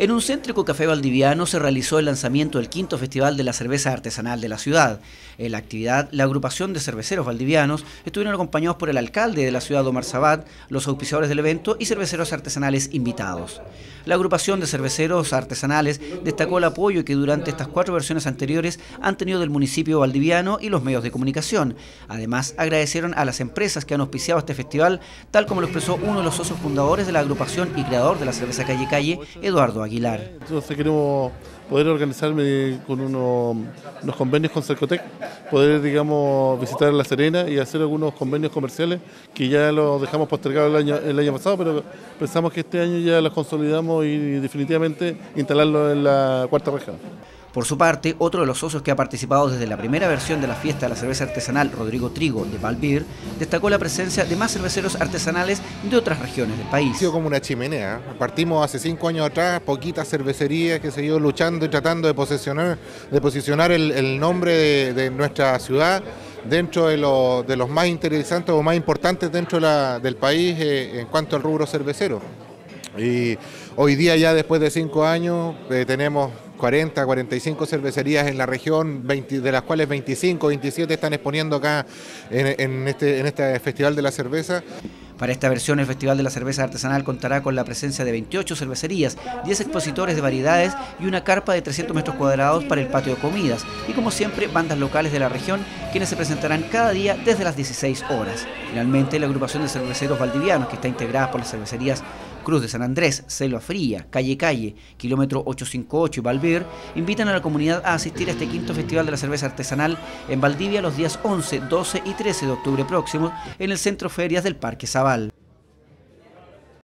En un céntrico café valdiviano se realizó el lanzamiento del quinto Festival de la Cerveza Artesanal de la ciudad. En la actividad, la agrupación de cerveceros valdivianos estuvieron acompañados por el alcalde de la ciudad, Omar Sabat, los auspiciadores del evento y cerveceros artesanales invitados. La agrupación de cerveceros artesanales destacó el apoyo que durante estas cuatro versiones anteriores han tenido del municipio valdiviano y los medios de comunicación. Además, agradecieron a las empresas que han auspiciado este festival, tal como lo expresó uno de los socios fundadores de la agrupación y creador de la cerveza Calle Calle, Eduardo Aguilar. Entonces queremos poder organizarme con unos, convenios con Cercotec, poder, digamos, visitar La Serena y hacer algunos convenios comerciales que ya los dejamos postergados el año, el año pasado, pero pensamos que este año ya los consolidamos y definitivamente instalarlos en la cuarta región. Por su parte, otro de los socios que ha participado desde la primera versión de la fiesta de la cerveza artesanal, Rodrigo Trigo, de Valbir, destacó la presencia de más cerveceros artesanales de otras regiones del país. Ha sido como una chimenea. Partimos hace cinco años atrás, poquitas cervecerías que se ido luchando y tratando de posicionar, de posicionar el, nombre de, nuestra ciudad dentro de, los más interesantes o más importantes dentro del país eh, en cuanto al rubro cervecero. Y hoy día ya después de cinco años eh, tenemos 40, 45 cervecerías en la región, de las cuales 25, 27 están exponiendo acá en, este, en este Festival de la Cerveza. Para esta versión, el Festival de la Cerveza Artesanal contará con la presencia de 28 cervecerías, 10 expositores de variedades y una carpa de 300 metros cuadrados para el patio de comidas. Y como siempre, bandas locales de la región, quienes se presentarán cada día desde las 16 horas. Finalmente, la agrupación de cerveceros valdivianos, que está integrada por las cervecerías Cruz de San Andrés, Selva Fría, Calle Calle, kilómetro 858 y Valver, invitan a la comunidad a asistir a este quinto Festival de la Cerveza Artesanal en Valdivia los días 11, 12 y 13 de octubre próximos en el Centro Ferias del Parque Zabal.